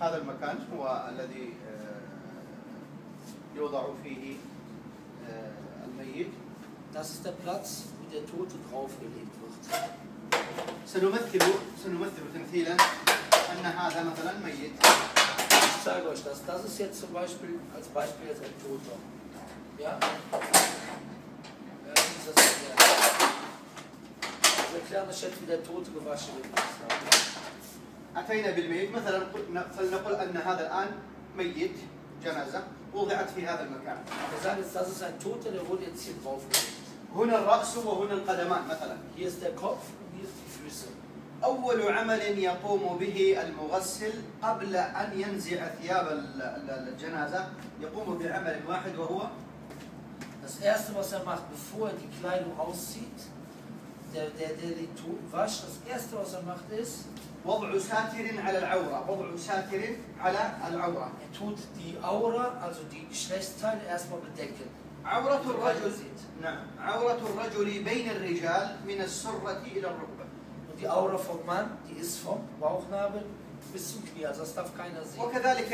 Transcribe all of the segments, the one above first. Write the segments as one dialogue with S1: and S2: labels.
S1: هذا المكان هو الذي آه، يوضع فيه آه، الميت
S2: Das ist der Platz, wo der Tote draufgelegt wird.
S1: سنمثل سنمثل تمثيلا ان هذا مثلا ميت
S2: Ich zeige euch das. Das ist jetzt zum Beispiel, als Beispiel jetzt ein Toter. Ja? Ja, wie ist das erklären? Wir erklären das jetzt, wie der Tote gewaschen wird.
S1: أتينا بالميت. مثلا فلنقل أن هذا الآن ميت جنازة وضعت في هذا المكان. هنا الرأس وهنا القدمان مثلا. أول عمل يقوم به المغسل قبل أن ينزع ثياب الجنازة يقوم بعمل واحد وهو؟
S2: Das erste, was er macht, bevor er die Kleidung auszieht, der, der, der den Tod wascht, das erste, was er macht, ist,
S1: وضع ساتر على العوره وضع ساتر على العوره
S2: er tut die Aura, also die Geschlechtsteile, erstmal bedecken.
S1: عورة
S2: Die Beine
S1: الرجل
S2: sieht.
S1: نعم عورة الرجل بين الرجال من السرة إلى الركبة
S2: Und die Aura vom Mann, die ist vom Bauchnabel bis zum Knie, also das darf keiner sehen.
S1: وكذلك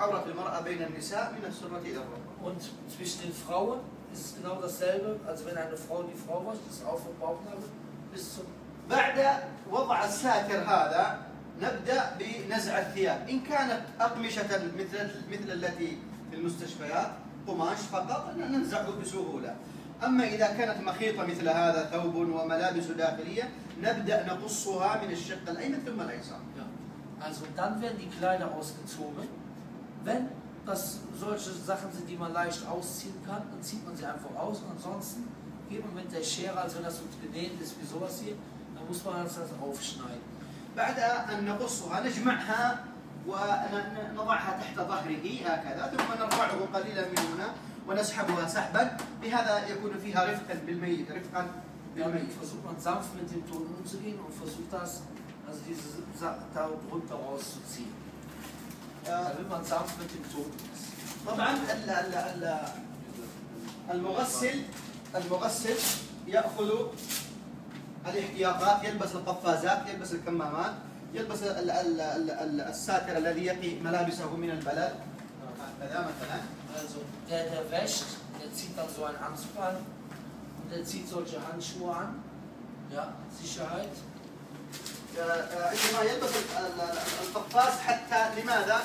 S1: عورة المرأة بين النساء من السرة إلى الركبة
S2: Und zwischen den Frauen ist es genau dasselbe, also wenn eine Frau die Frau wascht, ist es auch vom Bauchnabel bis zum
S1: بعد وضع الساتر هذا نبدأ بنزع الثياب إن كانت أقمشة مثل مثل التي في المستشفيات قماش فقط ننزعه بسهولة أما إذا كانت مخيطة مثل هذا ثوب وملابس داخلية نبدأ نقصها من الشق الأيمن ثم الأيسر.
S2: Also dann werden die Kleider ausgezogen. Wenn das solche Sachen sind, die man leicht ausziehen kann, dann zieht man sie einfach aus. Ansonsten geht man mit der Schere, also wenn das so genäht ist wie sowas hier, وصلنا اوفشنايت
S1: بعد أن نقصها نجمعها ونضعها تحت ظهره هكذا ثم نرفعه قليلا من هنا ونسحبها سحبا. بهذا يكون فيها رفقا بالميت رفقا بالميت.
S2: يعني فصوت من زامف من دين تون
S1: نوزين
S2: وفصوت اس من زامف من دين تون
S1: طبعا المغسل المغسل يأخذ الاحتياطات يلبس القفازات يلبس الكمامات يلبس ال- ال- ال- ال- الساتر الذي يقي ملابسه من البلد هكذا مثلا
S2: Also der, der wäscht, der zieht dann so einen Anzug an der zieht solche Handschuhe an. Ja, Sicherheit.
S1: عندما يلبس ال- ال- القفاز حتى لماذا؟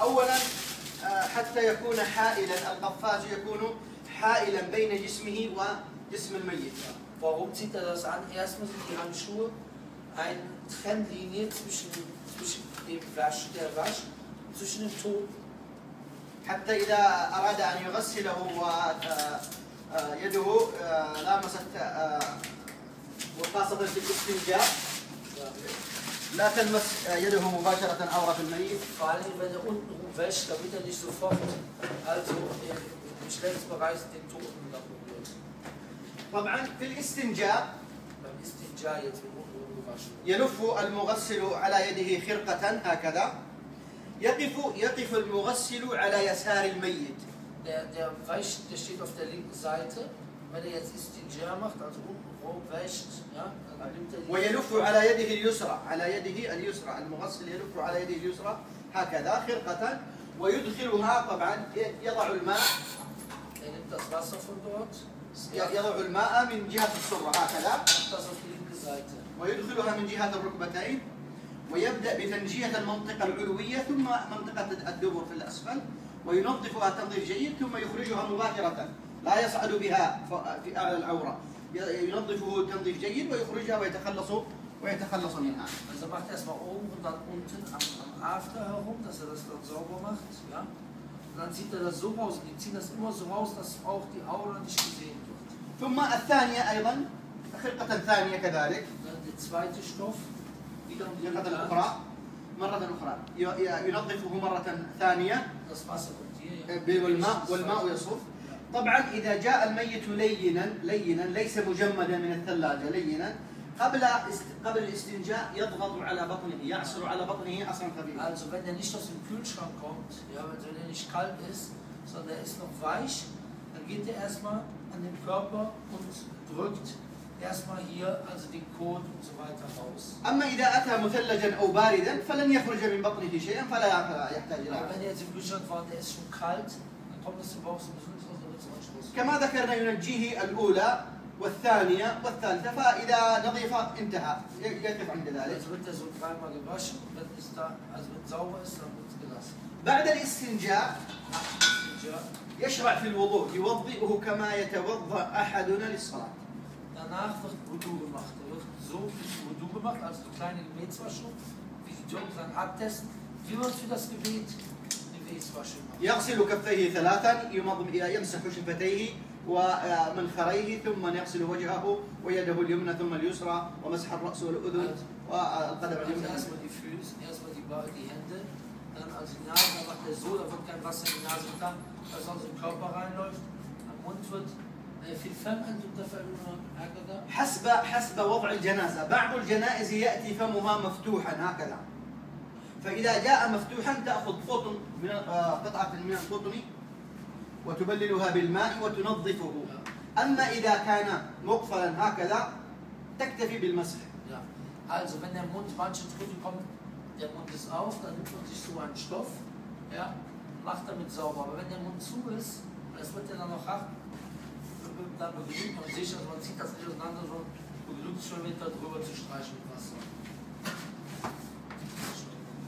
S1: اولا آه، حتى يكون حائلا القفاز يكون حائلا بين جسمه وجسم الميت
S2: Warum zieht er das an? Erstmal sind die Handschuhe eine Trennlinie zwischen, zwischen dem Wasch, der Wasch, zwischen dem Toten.
S1: حتى إذا أراد أن يغسله ويده لامست آه، وخاصة في الاستنجاء
S2: Ja.
S1: لا تلمس آه، يده مباشرة عورة الميت
S2: Vor allem, wenn er unten rum wäscht, damit er nicht sofort also im, im Geschlechtsbereich den Toten dann berührt.
S1: طبعا في الاستنجاء
S2: الاستنجاء
S1: يلف المغسل على يده خرقة هكذا. يقف يقف المغسل على يسار الميت. ويلف على يده اليسرى على يده اليسرى. المغسل يلف على يده اليسرى هكذا خرقة. ويدخلها طبعا يضع الماء. يضع الماء من جهة السرة هكذا. ويدخلها من جهة الركبتين ويبدأ بتنجية المنطقة العلوية ثم منطقة الدبر في الأسفل وينظفها تنظيف جيد ثم يخرجها مباشرة لا يصعد بها في أعلى العورة ينظفه تنظيف جيد ويخرجها ويتخلص ويتخلص منها
S2: Also macht erstmal oben und dann unten am, am After herum, dass er das dann sauber macht. Ja? Und dann zieht er das so raus. Und die ziehen das immer so raus, dass auch die Aura nicht gesehen wird.
S1: ثم الثانية أيضا خرقة ثانية كذلك
S2: Und dann der zweite Stoff, wiederum die
S1: خرقة أخرى. مرة أخرى ينظفه مرة ثانية
S2: ja.
S1: والماء يصف طبعا اذا جاء الميت لينا لينا ليس مجمدا من الثلاجه لينا قبل است... قبل الاستنجاء يضغط على بطنه يعصر على بطنه عصرا خفيفا
S2: Also wenn er nicht aus dem Kühlschrank kommt, ja, wenn er nicht kalt ist, sondern er ist noch weich, dann geht er erstmal an den Körper und drückt erstmal hier also den Kot und so weiter raus.
S1: أما إذا أتى مثلجا أو باردا فلن يخرج من بطنه شيئا فلا يحتاج هذا.
S2: wenn er jetzt im Kühlschrank war der ist schon kalt, dann kommt es im Bauch so ein bisschen raus.
S1: كما ذكرنا ينجيه الأولى والثانية والثالثة فإذا نظيف انتهى يقف عند ذلك
S2: er.
S1: بعد الاستنجاء يشرع في الوضوء يوضئه كما يتوضأ أحدنا للصلاة
S2: Danach wird Wudu gemacht. Er wird so Wudu gemacht, also eine kleine Gebetswaschung, wie die Türken sagen, abtesten. Wie wird für das Gebet eine Gebetswaschung gemacht?
S1: يغسل كفيه ثلاثا يمض- يمسح شفتيه ومنخريه ثم يغسل وجهه ويده اليمنى ثم اليسرى ومسح الرأس والأذن والقدم اليمنى.
S2: erstmal die Füße, erstmal die, Ba- die Hände, dann also die Nase, dann macht er so, da wird kein Wasser in die Nase getan, weil es sonst im Körper reinläuft. Am Mund wird viel Femme أنتم تفعلون هكذا.
S1: حسب حسب وضع الجنازة. بعض الجنائز يأتي فمها مفتوحا هكذا. فإذا جاء مفتوحا تأخذ قطن من آه، قطعة من القطن وتبللها بالماء وتنظفه أما إذا كان مقفلا هكذا تكتفي بالمسح.
S2: Also wenn der Mund, manche Drücken kommen, der Mund ist auf, dann nimmt man sich so einen Stoff, ja, macht damit sauber. Aber wenn der Mund zu ist, das wird ja dann noch hart, dann beglückt man sich, also man zieht das nicht auseinander, so beglückt es schon wieder drüber zu streichen mit Wasser.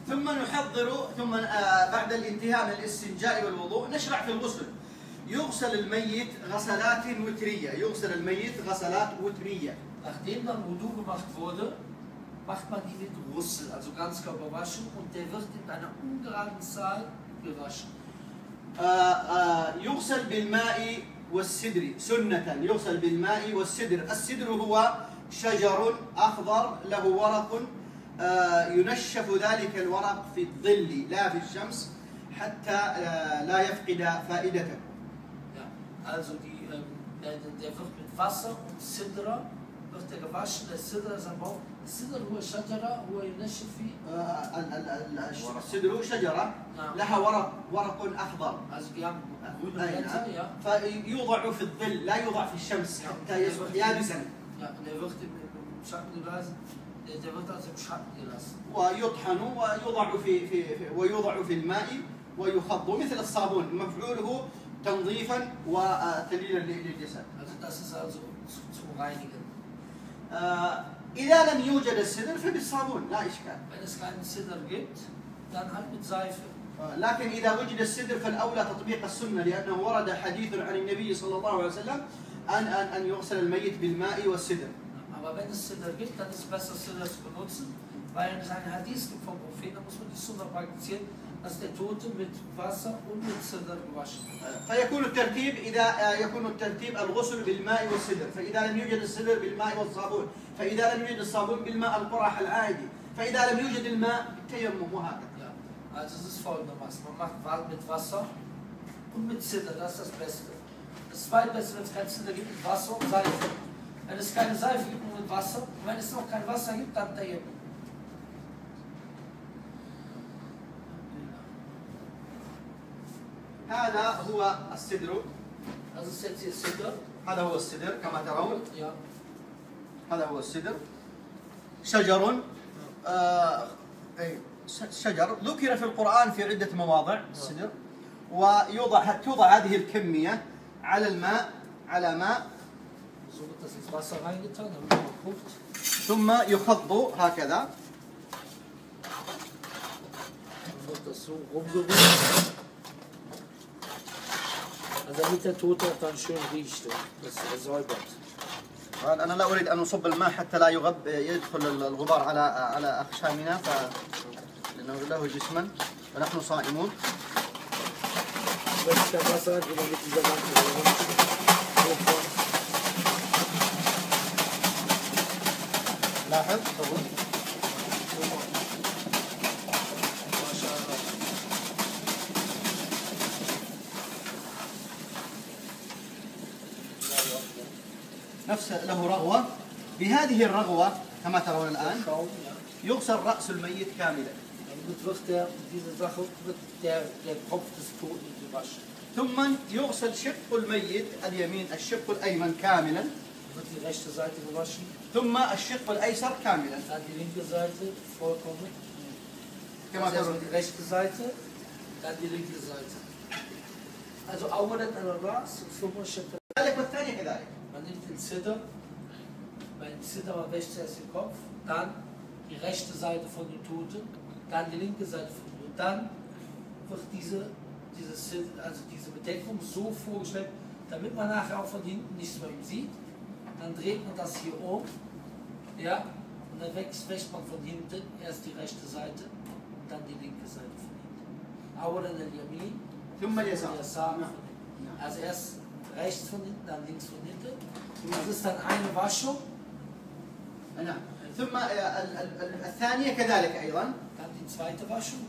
S1: ثم نحضر ثم آه، بعد الانتهاء من الاستنجاء والوضوء نشرع في الغسل يغسل الميت غسلات وترية. يغسل الميت غسلات وترية.
S2: Nachdem dann Wudu gemacht wurde, macht man ihn mit Russel, also Ganzkörperwaschung, und der wird in einer ungeraden Zahl gewaschen.
S1: آه، آه، يغسل بالماء والسدر سنة. يغسل بالماء والسدر السدر هو شجر أخضر له ورق آه، ينشف ذلك الورق في الظل لا في الشمس حتى آه، لا يفقد فائدته.
S2: Also die, ähm, der, wird mit Wasser und Sidra wird der gewaschen. Der Sidra ist ein Baum. السدر هو شجرة هو ينشف
S1: آه، ال- السدر شجرة
S2: نعم
S1: لها ورق ورق أخضر نعم. فيوضع في الظل لا يوضع في الشمس حتى يصبح يابسا. ويطحن ويوضع في في في- ويوضع في الماء ويخض مثل الصابون مفعوله تنظيفا وتليلا للجسد. اذا لم يوجد السدر فبالصابون لا اشكال. لكن اذا وجد السدر فالاولى تطبيق السنة لأنه ورد حديث عن النبي صلى الله عليه وسلم ان ان ان يغسل الميت بالماء والسدر.
S2: Weil seine Hadith vom Propheten, da muss man die Sunna praktizieren. Dass der Tote mit Wasser und mit Sidr gewaschen.
S1: آه، فيكون الترتيب إذا آه، يكون الترتيب الغسل بالماء والسدر، فإذا لم يوجد السدر بالماء والصابون، فإذا لم يوجد الصابون بالماء القرح العادي، فإذا لم يوجد الماء بالتيمم وهكذا.
S2: Also es ist folgendermaßen, man macht mit Wasser und mit Sidr, das ist das Beste. Das zweitbeste, wenn es kein Sidr gibt, mit Wasser und Seife. Wenn es keine Seife gibt, nur mit Wasser. Und wenn es noch kein Wasser gibt, dann Tayammum.
S1: هذا هو السدر. هذا هو السدر كما ترون. هذا هو السدر شجر. آه شجر. ذكر في القرآن في عدة مواضع السدر ويوضع توضع هذه الكمية على الماء على ماء. ثم يخض هكذا
S2: Dann wird das so rumgerührt. Also damit der Tote auch dann schön riecht und das ersäubert.
S1: طبعاً أنا لا أريد أن أصب الماء حتى لا يغب يدخل الغبار على على أخشامنا ف لأنه له جسما ونحن صائمون.
S2: Wenn es kein Wasser hat, will man mit dieser Lampe hochfahren.
S1: لاحظ صبر نفس له رغوة. بهذه الرغوة كما ترون الآن يغسل رأس الميت كاملا. ثم يغسل شق الميت اليمين الشق الأيمن كاملا. ثم الشق الأيسر كاملا. كما ترون.
S2: الرأس ثم الشق الثاني كذلك. الشق
S1: كذلك والثانيه كذلك
S2: Man nimmt den Zither, beim Zither man wäscht zuerst den Kopf, dann die rechte Seite von dem Toten, dann die linke Seite von dem Toten. Dann wird diese, diese, Zither- also diese Bedeckung so vorgestellt, damit man nachher auch von hinten nichts mehr sieht. Dann dreht man das hier um, ja, und dann wäscht, wäscht man von hinten erst die rechte Seite und dann die linke Seite von hinten. أولا اليمين
S1: ثم اليسار
S2: اليسار von
S1: نعم.
S2: hinten. Also erst rechts von hinten, dann links von hinten. Dann eine Waschung,
S1: نعم. ثم آه، ال- ال- ال- الثانية كذلك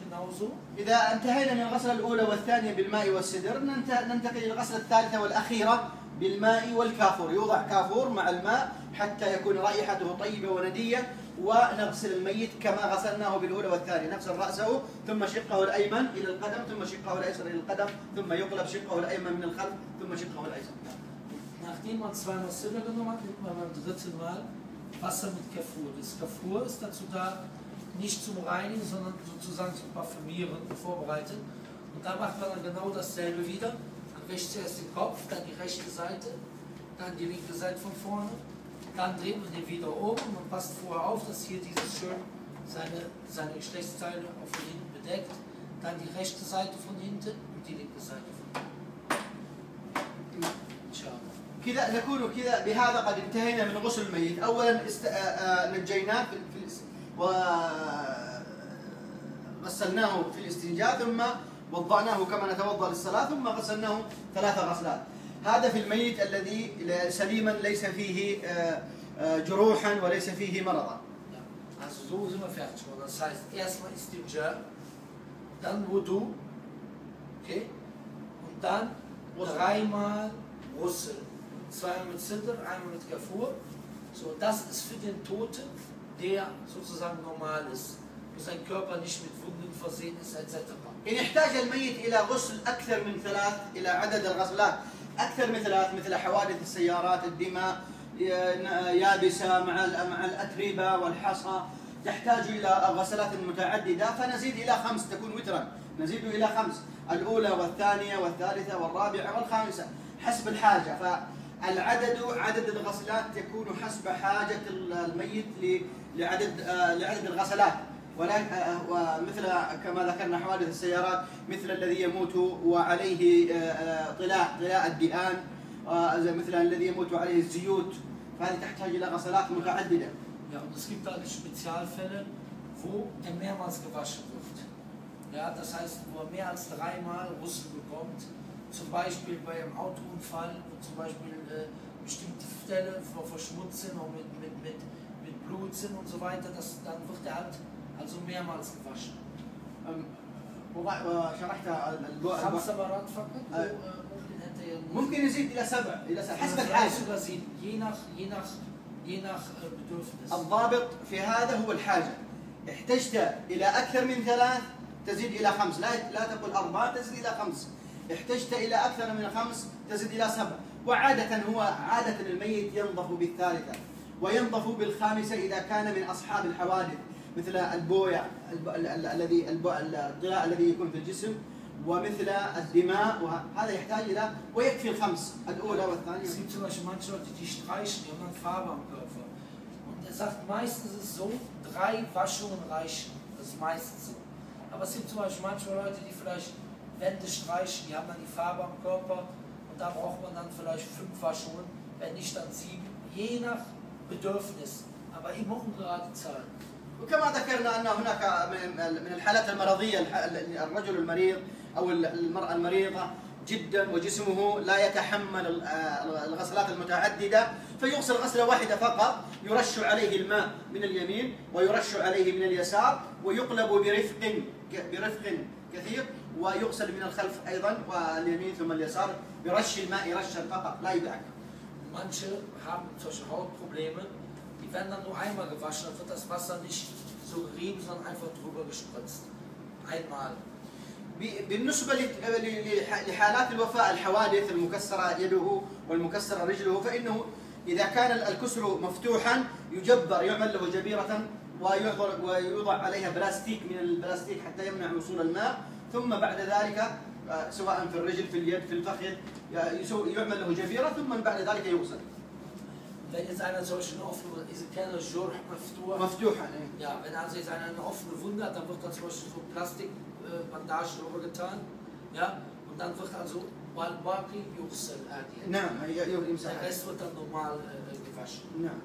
S2: genauso.
S1: إذا انتهينا من الغسلة الأولى والثانية بالماء والسدر ننت- ننتقل إلى الغسلة الثالثة والأخيرة بالماء والكافور. يوضع كافور مع الماء حتى يكون رائحته طيبة وندية ونغسل الميت كما غسلناه بالأولى والثانية. نغسل رأسه ثم شقه الأيمن إلى القدم ثم شقه الأيسر إلى القدم ثم يقلب شقه الأيمن من الخلف ثم شقه الأيسر.
S2: Nachdem man zweimal Silber genommen hat, nimmt man beim dritten Mal Wasser mit Kafur. Das Kafur ist dazu da, nicht zum Reinigen, sondern sozusagen zum Parfümieren vorbereitet. Und da macht man dann genau dasselbe wieder. Man wäscht zuerst den Kopf, dann die rechte Seite, dann die linke Seite von vorne. Dann dreht man den wieder um und passt vorher auf, dass hier dieses schön seine, seine Geschlechtsteile von hinten bedeckt. Dann die rechte Seite von hinten und die linke Seite von hinten.
S1: كذا نكون كذا بهذا قد انتهينا من غسل الميت اولا است... آه، آه، نجيناه في, في الاس- و غسلناه في الاستنجاء ثم وضعناه كما نتوضأ للصلاة ثم غسلناه ثلاث غسلات هذا في الميت الذي سليما ليس فيه آه، جروحا وليس فيه مرضا
S2: wir fertig. Das heißt, erstmal Istinja, dann Wudu, okay? Und dann dreimal Russel. Zweimal mit Sidr, einmal mit Kafur. So, das ist für den Toten, der sozusagen normal ist, wo sein Körper nicht mit Wunden versehen ist, etc.
S1: إن احتاج الميت إلى غسل أكثر من ثلاث إلى عدد الغسلات أكثر من ثلاث مثل حوادث السيارات الدماء يابسة مع مع الأتربة والحصى تحتاج إلى غسلات متعددة فنزيد إلى خمس تكون وترا نزيد إلى خمس الأولى والثانية والثالثة والرابعة والخامسة حسب الحاجة فالعدد عدد الغسلات يكون حسب حاجة الميت لعدد آه، لعدد الغسلات آه، ومثل كما ذكرنا حوادث السيارات مثل الذي يموت وعليه آه، طلاء طلاء الدهان زي مثل الذي يموت عليه الزيوت فهذه تحتاج إلى غسلات متعددة.
S2: Ja, und es gibt halt Spezialfälle, wo er mehrmals gewaschen wird. Ja, das heißt, wo er mehr als dreimal Russel bekommt. Zum Beispiel bei einem Autounfall, wo zum Beispiel äh, bestimmte Stellen ver- verschmutzt sind und mit, mit, mit, mit Blut sind und so weiter, das, dann wird er halt also mehrmals gewaschen.
S1: أم، وضع- وشرحت البو-
S2: خمسة مرات فقط
S1: آه.
S2: وممكن أنت يعني-
S1: ممكن يزيد إلى سبع إلى سبع حسب
S2: الحاجة. nach äh, Bedürfnis.
S1: الضابط في هذا هو الحاجة. احتجت إلى أكثر من ثلاث تزيد إلى خمس، لا لا تقل اربعه تزيد إلى خمس. احتجت إلى أكثر من خمس تزيد إلى سبع، وعادة هو عادة الميت ينظف بالثالثة وينظف بالخامسة إذا كان من أصحاب الحوادث مثل البويع الب- ال- ال- الذي الطلاء الذي يكون في الجسم ومثل الدماء وهذا يحتاج إلى ويكفي الخمس
S2: الأولى والثانية. Er. Aber es gibt zum Beispiel manche Leute, die vielleicht Wände streichen, die haben dann die Farbe am Körper und da braucht man dann vielleicht fünf Waschungen, wenn nicht dann sieben, je nach Bedürfnis. Aber immer ungerade Zahlen.
S1: وكما ذكرنا ان هناك من من الحالات المرضيه الح- الرجل المريض او المراه المريضه جدا وجسمه لا يتحمل ال- الغسلات المتعددة فيغسل غسلة واحدة فقط يرش عليه الماء من اليمين ويرش عليه من اليسار ويقلب برفق برفق كثير ويغسل من الخلف أيضا واليمين ثم اليسار برش الماء رشا فقط لا يدعك.
S2: Manche haben solche Hautprobleme, die werden dann nur einmal gewaschen, dann wird das Wasser nicht so gerieben, sondern einfach drüber gespritzt. Einmal.
S1: بالنسبة لحالات الوفاة الحوادث المكسرة يده والمكسرة رجله فإنه إذا كان الكسر مفتوحا يجبر يعمل له جبيرة ويوضع, ويوضع عليها بلاستيك من البلاستيك حتى يمنع وصول الماء. ثم بعد ذلك آه، سواء في الرجل في اليد في الفخذ يعمل له جبيرة ثم بعد ذلك يغسل.
S2: Wenn jetzt einer solchen maftuha,
S1: مفتوحا
S2: ja, wenn also jetzt einer eine offene Wunde hat, dann wird da zum Beispiel so Plastikbandage drüber getan, ja, und dann wird also والباقي يغسل عادي
S1: نعم يمسح
S2: Rest wird dann normal gewaschen.
S1: نعم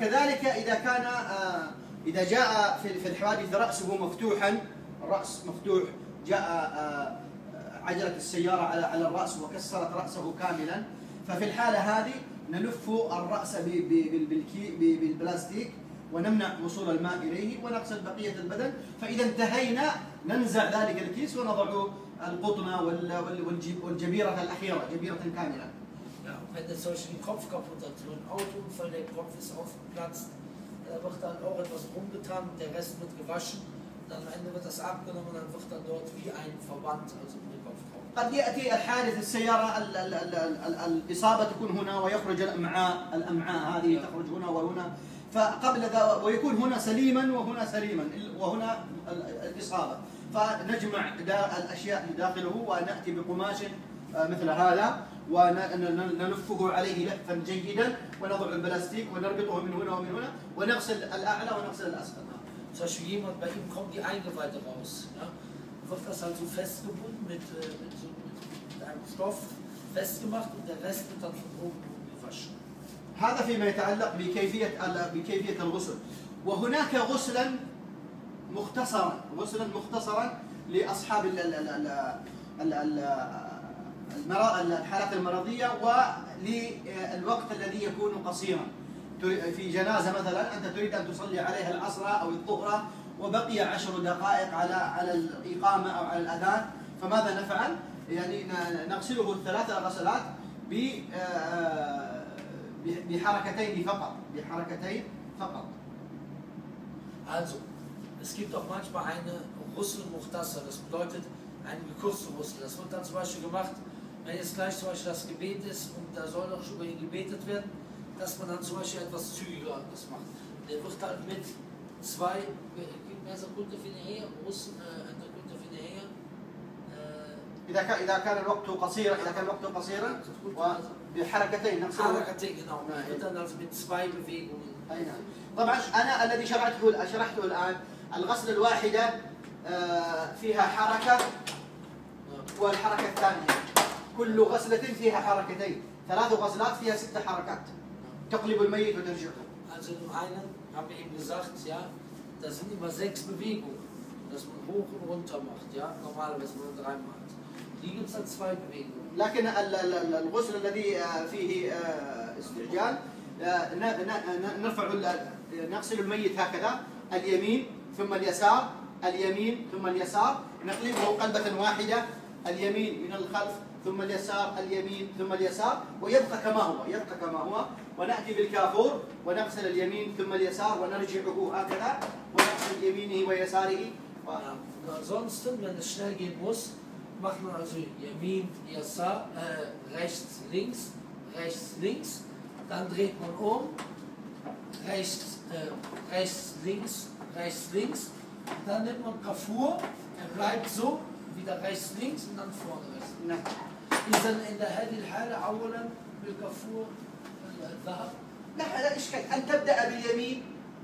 S1: كذلك إذا كان آه إذا جاء في في الحوادث رأسه مفتوحا الرأس مفتوح جاء آه عجلة السيارة على على الرأس وكسرت رأسه كاملا ففي الحالة هذه نلف الرأس بالبلاستيك ونمنع وصول الماء إليه ونغسل بقية البدن. فإذا انتهينا ننزع ذلك الكيس ونضع القطنة والجبيرة الأخيرة جبيرة كاملة
S2: Ja, wenn es solche den Kopf kaputt hat, so ein Autounfall, der Kopf ist aufgeplatzt, da wird dann auch etwas rumgetan, der Rest wird gewaschen, dann am Ende wird das abgenommen und dann wird dann dort wie ein Verband, also mit dem Kopf drauf.
S1: قد ياتي الحادث السياره الاصابه تكون هنا ويخرج الامعاء الامعاء هذه تخرج هنا وهنا فقبل ذا ويكون هنا سليما وهنا سليما وهنا الاصابه فنجمع الأشياء داخله ونأتي بقماش آه، مثل هذا ونلفه عليه لفا جيدا ونضع البلاستيك ونربطه من هنا ومن هنا ونغسل الأعلى ونغسل الأسفل.
S2: Zum jemand, bei ihm kommen die Eingeweide raus. Ja? Wird das halt so festgebunden mit, äh, mit, so, mit einem Stoff festgemacht und der Rest wird dann von oben gewaschen.
S1: هذا فيما يتعلق بكيفية بكيفية الغسل وهناك غسلا مختصرا غسلا مختصرا لأصحاب الحالات المرضية وللوقت الذي يكون قصيرا في جنازة مثلا أنت تريد أن تصلي عليها العصر أو الظهر وبقي عشر دقائق على على الإقامة أو على الأذان فماذا نفعل؟ يعني نغسله الثلاث غسلات بحركتين فقط بحركتين فقط.
S2: Also, Es gibt auch manchmal eine Russel Muchtasser, das bedeutet eine gekürzte Russel. Das wird dann zum Beispiel gemacht, wenn jetzt gleich zum Beispiel das Gebet ist und da soll noch über ihn gebetet werden, dass man dann zum Beispiel etwas zügiger das macht. Der wird dann mit zwei, ماذا قلت في النهاية غسل أنت قلت في النهاية
S1: إذا كان إذا كان الوقت قصيرا إذا كان الوقت قصيرا بحركتين
S2: نفس حركتين genau wird dann also mit zwei Bewegungen
S1: أي نعم طبعا أنا الذي شرحته شرحته الآن الغسلة الواحدة آه، فيها حركة والحركة الثانية كل غسلة فيها حركتين ثلاث غسلات فيها ست حركات تقلب الميت وترجعه
S2: Also im einen haben wir eben gesagt, ja, das sind immer sechs Bewegungen, dass man hoch und runter macht, ja, normalerweise man dreimal. Die gibt es dann zwei Bewegungen.
S1: لكن الغسل الذي فيه استعجال نرفع نغسل الميت هكذا اليمين ثم اليسار اليمين ثم اليسار. نقلبه قلبة واحدة اليمين من الخلف ثم اليسار اليمين ثم اليسار. ويبقى كما هو يبقى كما هو. ونأتي بالكافور ونغسل اليمين ثم اليسار ونرجعه هكذا. ونغسل يمينه ويساره.
S2: Ansonsten, wenn es schnell gehen muss, macht man also Yamin, Yasar, äh, rechts, links, rechts, links, dann dreht man um, rechts, äh, rechts, links, rechts, links. Dann nimmt man Kafur, er bleibt so, wieder rechts, links und dann vorne rechts. إذا عند هذه الحالة أولا بالكفور الذهب
S1: لا لا إشكال أن تبدأ باليمين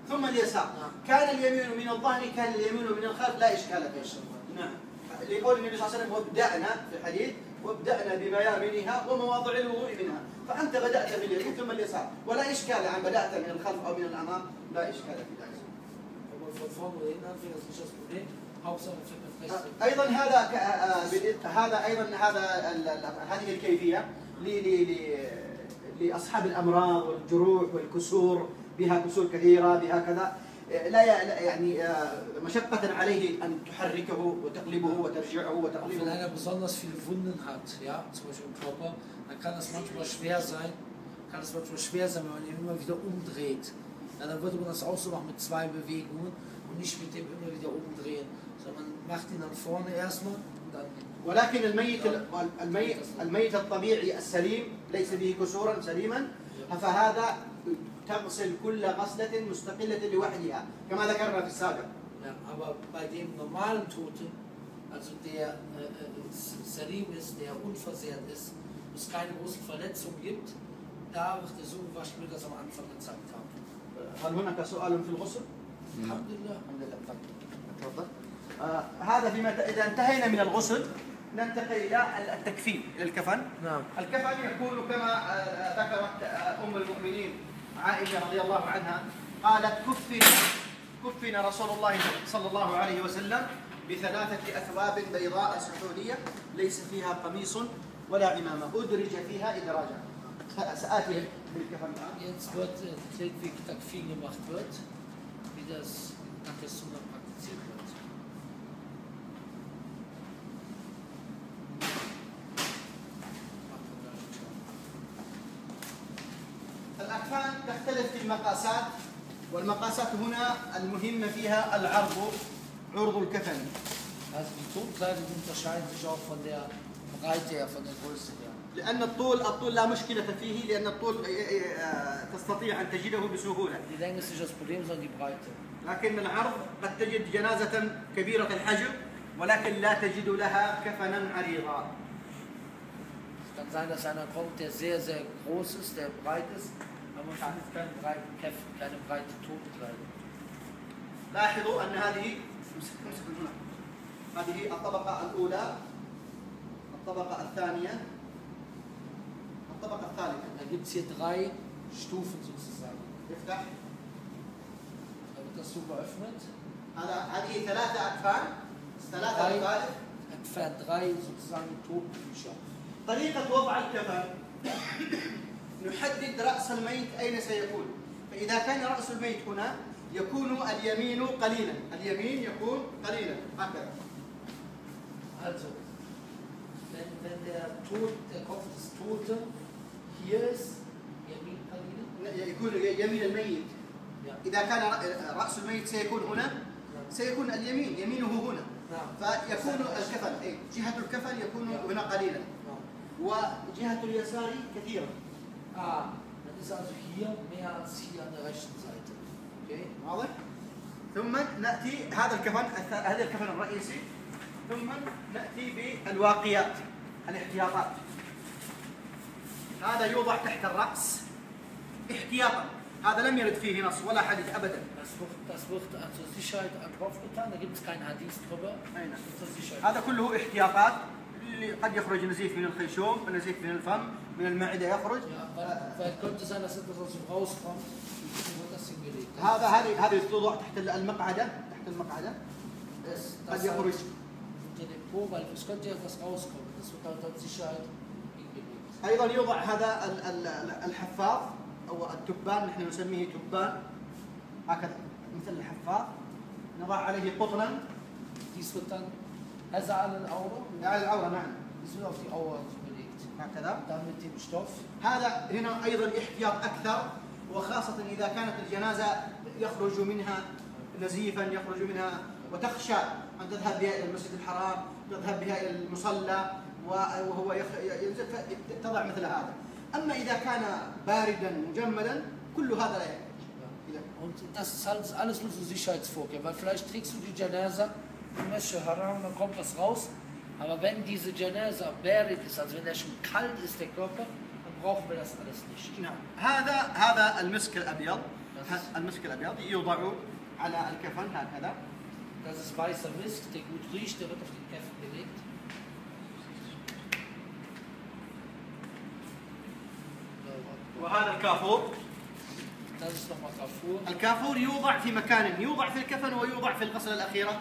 S1: ثم اليسار نعم. كان اليمين من الظهر كان اليمين من الخلف لا إشكال فيه نعم لقول النبي صلى الله عليه وسلم وابدأنا في الحديث وابدأنا بميامنها ومواضع الوضوء منها فأنت بدأت باليمين ثم اليسار. ولا إشكال عن بدأت من الخلف أو من الأمام. لا إشكال في ذلك. أيضا هذا هذا أيضا هذا هذه الكيفية لأصحاب الأمراض والجروح والكسور. بها كسور كثيرة بها كذا. لا يعني مشقة عليه أن تحركه وتقلبه وترجعه وتقلبه.
S2: Wenn einer besonders viele Wunden hat, ja, zum Beispiel im Körper, dann kann es manchmal schwer sein, kann es manchmal schwer sein, wenn man ihn immer wieder umdreht. Ja, dann würde man das auch so machen mit zwei Bewegungen und nicht mit dem immer wieder umdrehen, sondern man macht ihn dann vorne erstmal und dann
S1: ولكن الميت الميت الميت الطبيعي السليم ليس به كسورا سليما فهذا تغسل كل غسلة مستقلة لوحدها كما ذكرنا في السابق.
S2: نعم
S1: هل هناك سؤال في الغسل؟
S2: الحمد لله.
S1: الحمد لله. تفضل. أه، هذا فيما إذا انتهينا من الغسل ننتقل إلى التكفين إلى الكفن.
S2: نعم.
S1: الكفن يكون كما أه، ذكرت أه، أم المؤمنين عائشة رضي الله عنها قالت كفن كفن رسول الله صلى الله عليه وسلم بثلاثة أثواب بيضاء سحوليه ليس فيها قميص ولا عمامة أدرج فيها إدراجا ساتي بالكفن
S2: wird. Macht man da schon.
S1: الأكفان تختلف في المقاسات والمقاسات هنا المهمة فيها العرض عرض الكفن. لأن الطول الطول لا مشكلة فيه لأن الطول آه، آه، آه، تستطيع أن تجده بسهولة. لكن العرض قد تجد جنازة كبيرة الحجم ولكن لا تجد لها كفنا عريضا.
S2: Kann sein, dass einer kommt, der sehr, sehr groß ist, der breit ist,
S1: لاحظوا أن هذه هذه الطبقة الأولى الطبقة الثانية الطبقة الثالثة.
S2: جبت سيت غاي شتوفن سوزاي
S1: افتح
S2: طبقه السوق عفنت
S1: هذا هذه ثلاثة اكفان ثلاثة اكفان
S2: اكفان غاي سوزاي توب
S1: طريقة وضع الكفن نحدد رأس الميت أين سيكون. فإذا كان رأس الميت هنا يكون اليمين قليلا. اليمين يكون قليلا. هكذا.
S2: Also, wenn, wenn der, Tod, der Kopf des Toten hier ist, Yamin Kalina,
S1: يكون يمين الميت. إذا كان رأس الميت سيكون هنا سيكون اليمين. يمينه هنا. فيكون الكفن أي جهة الكفن يكون هنا قليلا. وجهة اليسار كثيرا
S2: A. Das ist also hier mehr als hier an der rechten Seite. Okay,
S1: واضح؟ ثم نأتي هذا الكفن هذا الكفن الرئيسي. ثم نأتي بالواقيات الاحتياطات. هذا يوضع تحت الرأس احتياطا. هذا لم يرد فيه نص ولا حديث ابدا. نعم. هذا كله احتياطات. اللي قد يخرج نزيف من الخيشوم نزيف من الفم من المعدة يخرج. هذا هذه هذه توضع تحت المقعدة تحت
S2: المقعدة.
S1: قد يخرج. أيضا يوضع هذا الحفاظ أو التبان نحن نسميه تبان. هكذا مثل الحفاظ. نضع عليه قطنا.
S2: هذا على الاورو
S1: على العورة نعم
S2: die Auge gelegt.
S1: هكذا
S2: Dann mit dem Stoff.
S1: هذا هنا أيضا احتياط أكثر وخاصة إذا كانت الجنازة يخرج منها نزيفا يخرج منها وتخشى أن تذهب بها إلى المسجد الحرام تذهب بها إلى المصلى وهو يخ- تضع مثل هذا أما إذا كان باردا مجمدا كل هذا لا يحتاج
S2: Und das ist alles, alles nur so Sicherheitsvorkehr, weil vielleicht trägst du die Janaza, im Mesche Haram, dann kommt was raus. Aber wenn diese Janaza bärig ist, also wenn der schon kalt ist, der Körper, dann brauchen wir das alles nicht.
S1: نعم هذا هذا المسك الابيض المسك الابيض يوضع على الكفن هكذا
S2: Das ist weißer Mist, der gut riecht, der wird auf den Käfen gelegt.
S1: وهذا الكافور. الكافور يوضع في مكان يوضع في الكفن ويوضع في الغسله الاخيره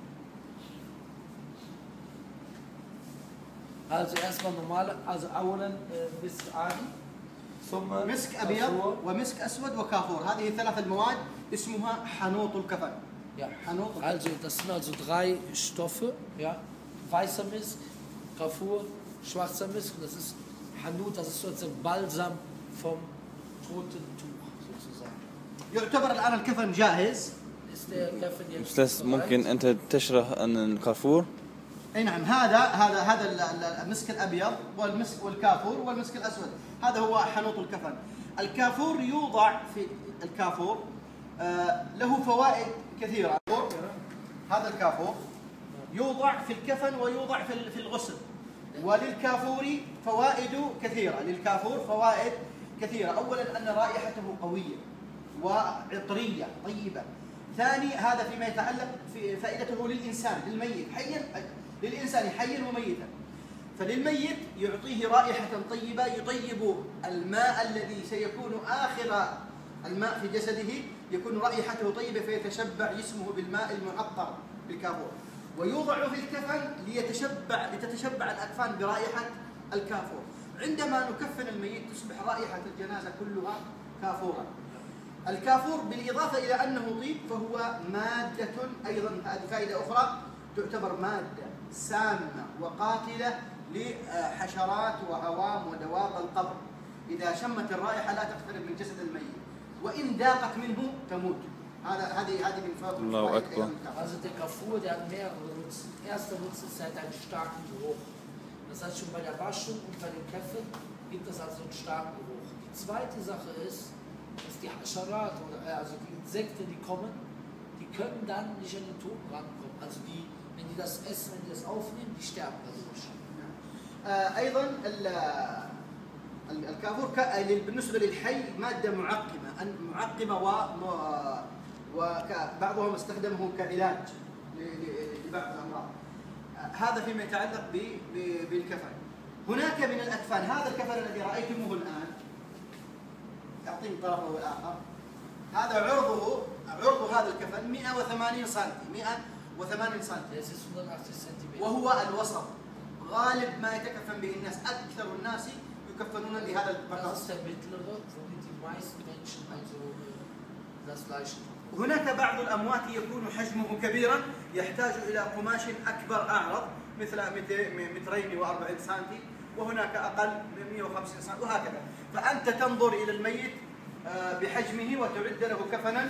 S2: Also erstmal normale, also äh, Mist Adi. ثم
S1: مسك ابيض. ومسك اسود وكافور هذه الثلاث المواد اسمها حنوط الكفن
S2: Ja.
S1: حنوط الكفن.
S2: Also, das sind also drei Stoffe. Ja. Weißer Misk, Kafur, schwarzer Misk. Und das ist Hanut, das ist sozusagen Balsam vom toten Tuch, sozusagen.
S1: يعتبر الان الكفن جاهز
S2: Ist der Kaffee jetzt
S3: بس لازم
S2: bereit?
S3: ممكن انت تشرح عن الكافور
S1: اي نعم هذا هذا هذا ال- ال- المسك الأبيض والمسك والكافور والمسك الأسود. هذا هو حنوط الكفن. الكافور يوضع في الكافور آه، له فوائد كثيرة. هذا الكافور يوضع في الكفن ويوضع في الغسل. وللكافور فوائد كثيرة. للكافور فوائد كثيرة. اولا أن رائحته قوية وعطرية طيبة. ثاني هذا فيما يتعلق في فائدته للإنسان للميت. حيا للإنسان حيا وميتا. فللميت يعطيه رائحة طيبة يطيب الماء الذي سيكون آخر الماء في جسده يكون رائحته طيبة فيتشبع جسمه بالماء المعطر بالكافور. ويوضع في الكفن ليتشبع لتتشبع الأكفان برائحة الكافور. عندما نكفن الميت تصبح رائحة الجنازة كلها كافورا الكافور بالإضافة إلى أنه طيب فهو مادة أيضا. هذه فائدة أخرى تعتبر مادة. سامة وقاتلة لحشرات وهوام ودواب القبر إذا شمت الرائحة لا تقترب من جسد الميت وإن ذاقت منه تموت هذا هذه هذه من فوائد
S3: الله أكبر.
S2: Also der Kafur, der hat mehrere Nutzen. Erster Nutzen ist halt einen starken Geruch. Das heißt, schon bei der Waschung und bei dem Kaffee gibt es also einen starken Geruch. Die zweite Sache ist, dass die Hascharat, oder, äh, also die Insekten, die kommen, die können dann nicht an den Toten rankommen. Also die, die das essen, wenn die das aufnehmen, die sterben dadurch.
S1: آه، أيضا ال- ال- الكافور بالنسبة للحي مادة معقمة معقمة و وبعضهم استخدمه كعلاج لبعض الأمراض. آه، هذا فيما يتعلق بالكفن. هناك من الأكفان هذا الكفن الذي رأيتموه الآن. اعطيني طرفه الآخر. هذا عرضه عرض هذا الكفن 180 سم 180 سم
S2: Der ist jetzt 180 cm.
S1: وهو الوسط. غالب ما يتكفن به الناس أكثر الناس يكفنون بهذا
S2: tun.
S1: هناك بعض الأموات يكون حجمه كبيرا يحتاج إلى قماش أكبر أعرض مثل 200 مترين و40 سم وهناك أقل من 150 سم وهكذا. فأنت تنظر إلى الميت آه، بحجمه وتعد له كفنا.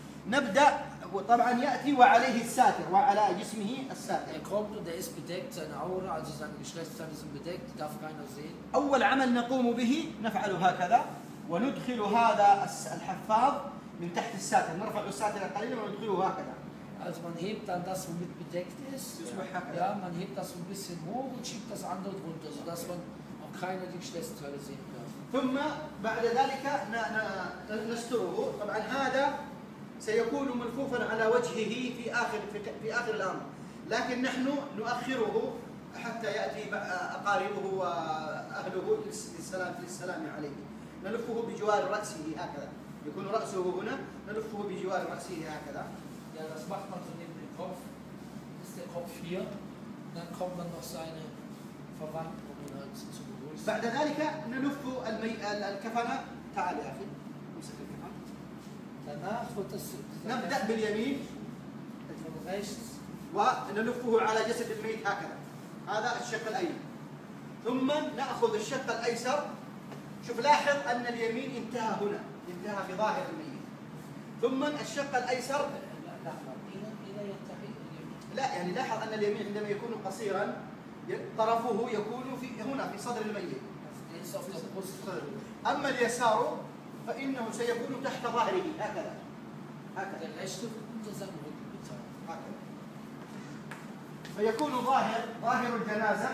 S1: نبدا وطبعا ياتي وعليه الساتر وعلى جسمه الساتر
S2: Er kommt und er ist bedeckt, seine Aura, also seine Geschlechtsteile sind bedeckt, die darf keiner sehen.
S1: اول عمل نقوم به نفعل هكذا وندخل هذا الحفاظ من تحت الساتر نرفع الساتر قليلا وندخله هكذا
S2: Also man hebt dann das, womit bedeckt ist. Ja, man hebt das ein bisschen hoch und schiebt das andere drunter, sodass man auch keiner die Geschlechtsteile sehen darf.
S1: ثم بعد ذلك نستره طبعا هذا سيكون ملفوفا على وجهه في اخر في, في آخر الأمر لكن نحن نؤخره حتى أقاربه وأهله للس- للسلام للسلام عليه نلفه بجوار رأسه هكذا يكون رأسه هنا نلفه بجوار رأسه هكذا
S2: Ja, das macht man so neben dem Kopf. Ist der Kopf hier. Und dann kommen dann noch seine Verwandten, um zu.
S1: بعد ذلك نلف المي... ال- الكفن تعال يا الكفن نبدأ باليمين. ونلفه على جسد الميت هكذا. هذا الشق الأيمن. ثم نأخذ الشق الأيسر. شوف لاحظ أن اليمين انتهى هنا. انتهى في ظاهر الميت. ثم الشق الأيسر.
S2: لا
S1: يعني لاحظ أن اليمين عندما يكون قصيرا طرفه يكون في هنا في صدر الميت. أما اليسار فإنه سيكون تحت ظهره. هكذا. هكذا.
S2: geteilt.
S1: هكذا. فيكون ظاهر ظاهر الجنازة.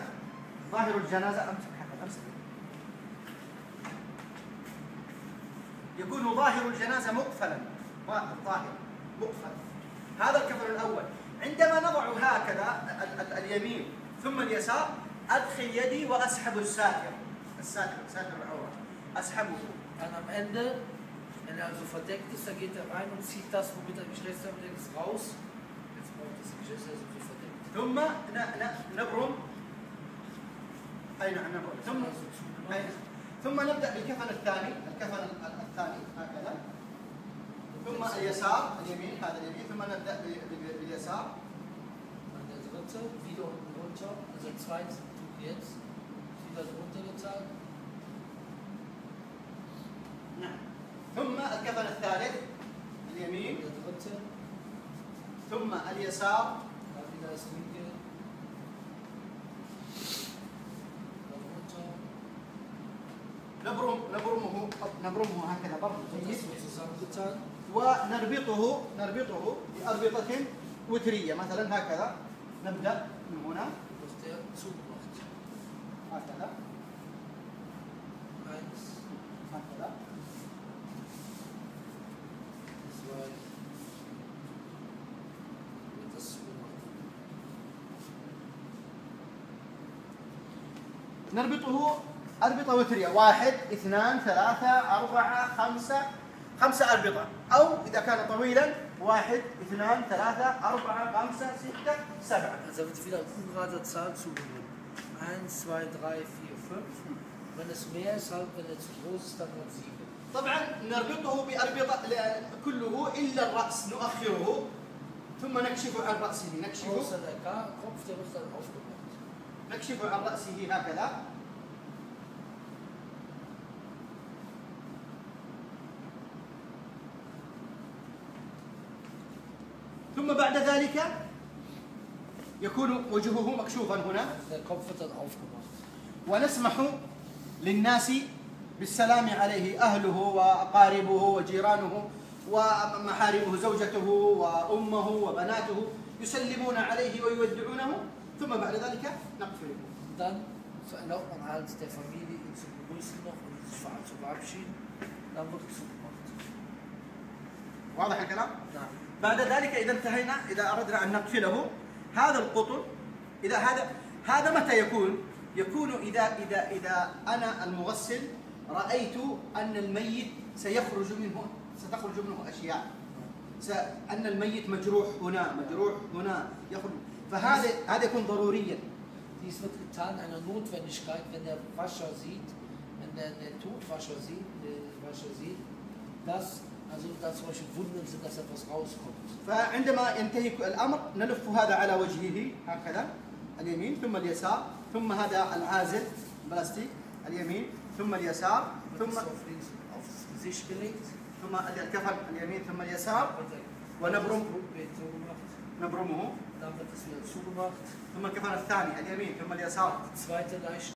S1: ظاهر الجنازة. أمسك. أمسك. يكون ظاهر الجنازة مقفلا. ظاهر ظاهر. مقفل. هذا الكفن الأول. عندما نضع هكذا ال- ال- اليمين ثم اليسار أدخل يدي وأسحب الساتر. الساتر. ساتر العوره أسحبه.
S2: Dann am Ende, wenn er also verdeckt ist, dann geht er rein und zieht das, womit er Geschlechter bedeckt ist, raus. Jetzt braucht das Geschlechter so viel verdeckt.
S1: ثم ن- ن- نبرم اي نعم نبرم ثم
S2: Also zugemacht.
S1: أي نعم. ثم نبدا بالكفن الثاني الكفن ال- الثاني هكذا ثم اليسار اليمين هذا اليمين ثم نبدا ب- ب- باليسار
S2: Dann der dritte, wieder unten runter. Also der zweite tut jetzt wieder drunter gezeigt.
S1: نعم ثم الكفن الثالث اليمين ثم اليسار. نبرم نبرمه نبرمه هكذا برم
S2: Und
S1: جيد
S2: das so zusammengetan.
S1: ونربطه نربطه بأربطة وترية مثلا هكذا نبدأ من هنا. هكذا
S2: Eins,
S1: هكذا
S2: zwei. Wird das zugemacht.
S1: نربطه أربطة وترية واحد اثنان ثلاثة أربعة خمسة خمسة أربطة أو إذا كان طويلا واحد اثنان ثلاثة أربعة خمسة ستة سبعة
S2: Also wird wieder ungerader Zahl zugenommen. Eins, zwei, drei, vier, fünf. Wenn es mehr ist, halt, wenn er zu groß ist, dann sieben.
S1: طبعا نربطه بأربطة كله إلا الرأس نؤخره ثم نكشف عن رأسه نكشف
S2: Außer der Ka- Kopf, der wird dann aufgemacht.
S1: نكشف عن رأسه هكذا ثم بعد ذلك يكون وجهه مكشوفا هنا. ونسمح للناس بالسلام عليه أهله وأقاربه وجيرانه ومحارمه زوجته وأمه وبناته يسلمون عليه ويودعونه ثم بعد ذلك نقفله
S2: Und dann erlaubt man halt der Familie, ihn zu begrüßen noch und sich zu verabschieden. Dann wird zugemacht.
S1: واضح الكلام؟
S2: Nein.
S1: بعد ذلك إذا انتهينا إذا أردنا أن نقفله هذا القطن إذا هذا هذا متى يكون؟ يكون إذا إذا إذا أنا المغسل رأيت أن الميت سيخرج منه ستخرج منه أشياء س- أن الميت مجروح هنا مجروح هنا يخرج فهذا هذا يكون ضروريا
S2: Dies wird getan einer Notwendigkeit, wenn der Wascher sieht, wenn der, der Todwascher sieht, der Wascher sieht, dass also da zum Beispiel Wunden sind, dass etwas rauskommt.
S1: فعندما ينتهي الامر نلف هذا على وجهه هكذا اليمين ثم اليسار ثم هذا العازل بلاستيك اليمين ثم اليسار ثم ثم الكفن اليمين ثم اليسار ونبرم نبرمه
S2: dann wird es wieder zugemacht.
S1: ثم الكفن الثاني اليمين ثم اليسار
S2: zweite Leiche